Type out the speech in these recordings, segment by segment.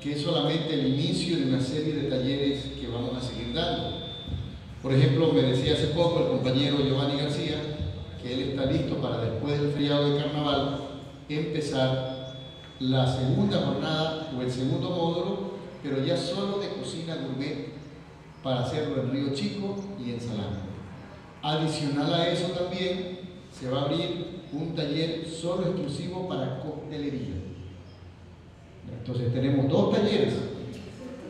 que es solamente el inicio de una serie de talleres que vamos a seguir dando. Por ejemplo, me decía hace poco el compañero Giovanni García que él está listo para después del feriado de carnaval empezar la segunda jornada o el segundo módulo, pero ya solo de cocina gourmet para hacerlo en Río Chico y en Salambo. Adicional a eso también se va a abrir un taller solo exclusivo para coctelería. Entonces tenemos dos talleres.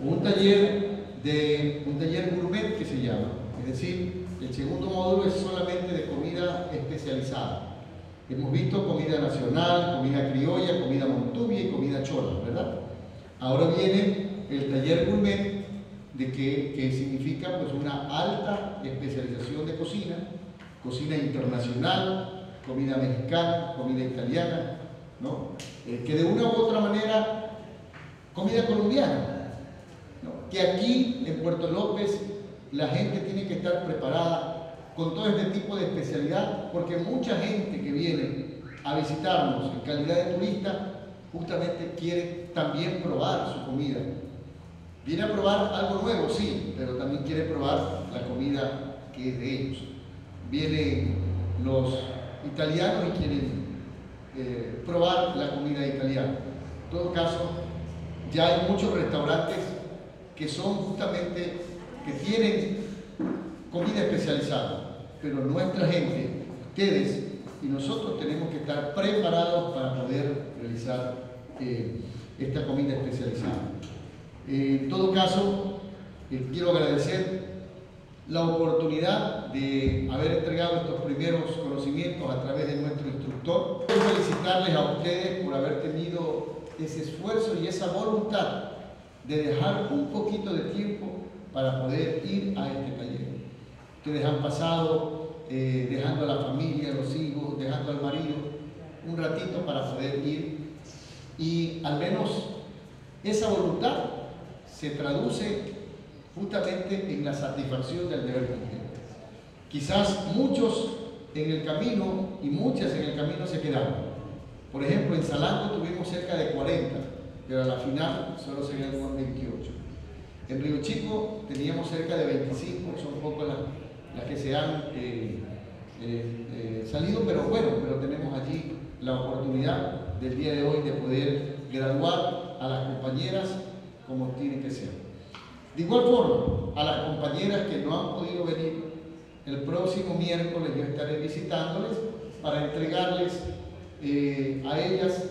Un taller de un taller gourmet que se llama, es decir, el segundo módulo es solamente de comida especializada. Hemos visto comida nacional, comida criolla, comida montubia y comida chola, ¿verdad? Ahora viene el taller gourmet, de que, que significa pues una alta especialización de cocina, cocina internacional, comida mexicana, comida italiana, ¿no? Eh, que de una u otra manera, comida colombiana, que aquí en Puerto López la gente tiene que estar preparada con todo este tipo de especialidad, porque mucha gente que viene a visitarnos en calidad de turista, justamente quiere también probar su comida. Viene a probar algo nuevo, sí, pero también quiere probar la comida que es de ellos. Vienen los italianos y quieren eh, probar la comida italiana. En todo caso, ya hay muchos restaurantes que son justamente, que tienen comida especializada, pero nuestra gente, ustedes y nosotros tenemos que estar preparados para poder realizar eh, esta comida especializada. Eh, en todo caso, eh, quiero agradecer la oportunidad de haber entregado estos primeros conocimientos a través de nuestro instructor. Quiero felicitarles a ustedes por haber tenido ese esfuerzo y esa voluntad de dejar un poquito de tiempo para poder ir a este taller. Ustedes han pasado eh, dejando a la familia, a los hijos, dejando al marido, un ratito para poder ir y al menos esa voluntad se traduce justamente en la satisfacción del deber cumplido. Quizás muchos en el camino y muchas en el camino se quedaron. Por ejemplo, en Salanco tuvimos cerca de 40, pero a la final solo se quedaron 28. En Río Chico teníamos cerca de 25, son pocas las, las, que se han eh, eh, eh, salido, pero bueno, pero tenemos allí la oportunidad del día de hoy de poder graduar a las compañeras como tiene que ser. De igual forma, a las compañeras que no han podido venir, el próximo miércoles yo estaré visitándoles para entregarles eh, a ellas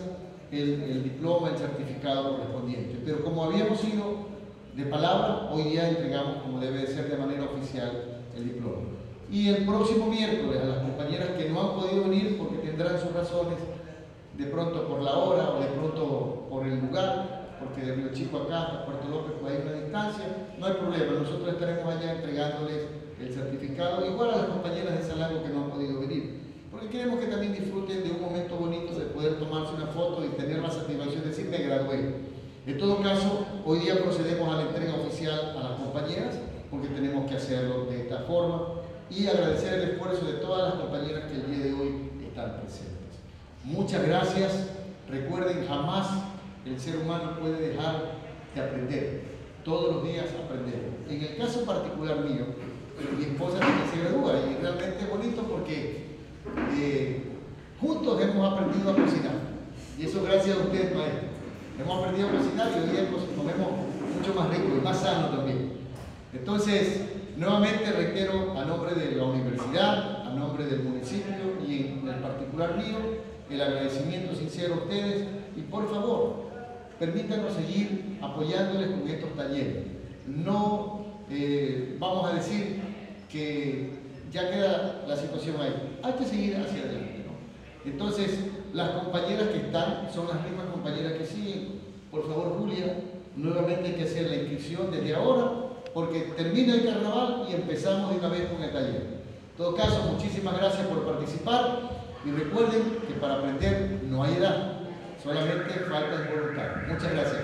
el, diploma, el certificado correspondiente. Pero como habíamos ido de palabra, hoy día entregamos como debe de ser de manera oficial el diploma. Y el próximo miércoles a las compañeras que no han podido venir porque tendrán sus razones, de pronto por la hora o de pronto por el lugar, porque de Río Chico acá hasta Puerto López pues hay una distancia, no hay problema, nosotros estaremos allá entregándoles el certificado, igual a las compañeras de Salago que no han podido venir, porque queremos que también disfruten de un momento bonito de una foto y tener la satisfacción de decir me gradué. En todo caso, hoy día procedemos a la entrega oficial a las compañeras, porque tenemos que hacerlo de esta forma, y agradecer el esfuerzo de todas las compañeras que el día de hoy están presentes. Muchas gracias. Recuerden, jamás el ser humano puede dejar de aprender. Todos los días aprender. En el caso particular mío, mi esposa también se gradúa y realmente es bonito porque eh, juntos hemos aprendido a cocinar. Y eso gracias a ustedes, maestros. Hemos y hoy día comemos mucho más rico y más sano también. Entonces, nuevamente reitero a nombre de la universidad, a nombre del municipio y en el particular mío, el agradecimiento sincero a ustedes y por favor, permítanos seguir apoyándoles con estos talleres. No eh, vamos a decir que ya queda la situación ahí. Hay que seguir hacia adelante. Entonces, las compañeras que están son las mismas compañeras favor, Julia, nuevamente hay que hacer la inscripción desde ahora porque termina el carnaval y empezamos de una vez con el taller. En todo caso, muchísimas gracias por participar y recuerden que para aprender no hay edad, solamente falta de voluntad. Muchas gracias.